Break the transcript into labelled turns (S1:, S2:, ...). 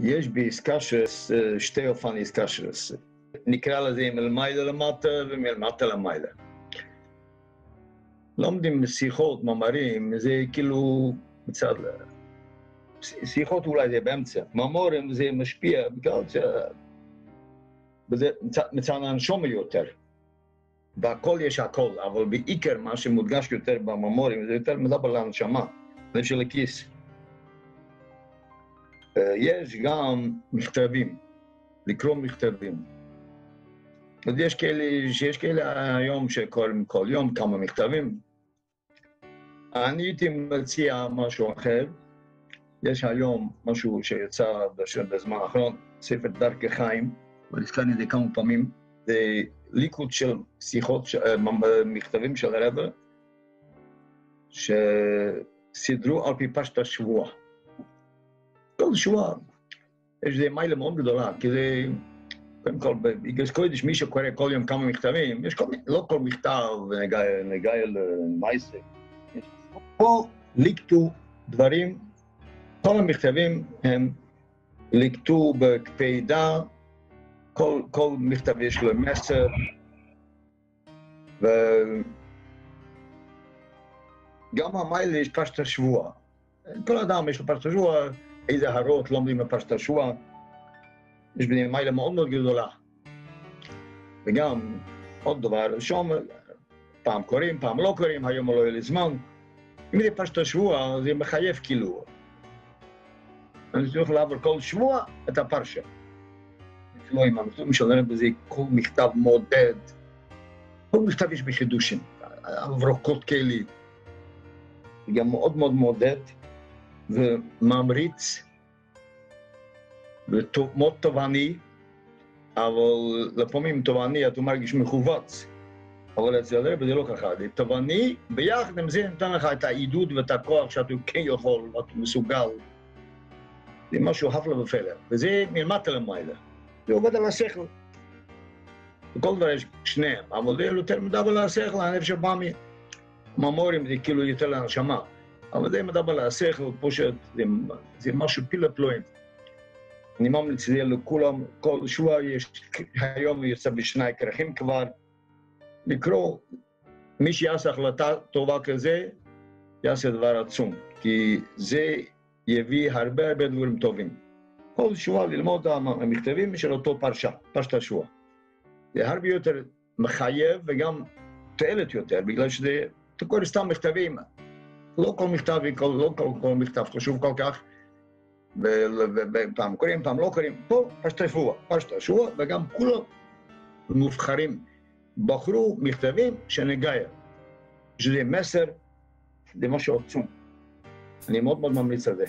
S1: יש באיסקשרס שתי אופן איסקשרס. נקרא לזה מלמעלה למטה ומלמטה למעלה. לומדים שיחות, מאמרים, זה כאילו מצד... שיחות אולי זה באמצע, מאמורים זה משפיע, בגלל ש... וזה מצד, הנשום יותר. בהכל יש הכל, אבל בעיקר מה שמודגש יותר בממורים זה יותר מדבר לנשמה, זה של הכיס. אה, יש גם מכתבים, לקרוא מכתבים. אז יש כאלה, שיש כאלה היום שקוראים כל יום כמה מכתבים. אני הייתי מציע משהו אחר. יש היום משהו שיצא בזמן האחרון, ספר דרכי חיים, והזכרתי את זה כמה פעמים. זה ליקוד של שיחות, אה, מכתבים של הרב, שסידרו על פי פשט השבוע. כל שבוע יש איזה מיילה מאוד גדולה, כי זה, קודם כל, בגלל קודש, מי שקורא כל יום כמה מכתבים, יש כל מיני, לא כל מכתב נגע למייסר. פה ליקטו דברים, כל המכתבים הם ליקטו בקפידה, כל, כל מכתב יש לו מסר, וגם המיילה יש פשט השבוע. כל אדם יש לו פשט השבוע, איזה הרות לומדים בפשט השבוע. יש בני מיילה מאוד מאוד גדולה. וגם עוד דבר, שם פעם קוראים, פעם לא קוראים, היום לא יהיה לי זמן. אם זה פשט השבוע, זה מחייב כאילו. אני צריך לעבור כל שבוע את הפרשה. לא עם המכתבים של בזה כל מכתב מודד. כל מכתב יש בחידושים, הברוקות כאלה. גם מאוד מאוד מעודד וממריץ ומאוד תובעני, אבל לפעמים תובעני אתה מרגיש מכווץ. אבל אצל הרב זה לא ככה, זה תובעני, ביחד עם זה נותן לך את העידוד ואת הכוח שאתה כן יכול ואתה מסוגל. זה משהו הפלא ופלא, וזה מלמטה למעלה. זה עובד על השכל. בכל דבר יש שניהם, אבל זה יותר מדבר על השכל, אני חושב שבא ממורים זה כאילו יותר לנשמה. אבל זה מדבר על השכל, פשוט, זה, משהו פילה פלואים. אני ממליץ זה לכולם, כל שבוע יש, היום יוצא בשני כרכים כבר, לקרוא, מי שיעשה החלטה טובה כזה, יעשה דבר עצום, כי זה יביא הרבה הרבה דברים טובים. כל שבוע ללמוד המכתבים של אותו פרשה, פרשת השבוע. זה הרבה יותר מחייב וגם תועלת יותר, בגלל שזה, אתה קורא סתם מכתבים, לא כל מכתב, לא כל, כל מכתב חשוב כל כך, ופעם קוראים, פעם לא קוראים. פה פשט השבוע, פשט השבוע, וגם כולם מובחרים, בחרו מכתבים שנגייר. שזה מסר, זה משהו עצום. אני מאוד מאוד ממליץ על זה.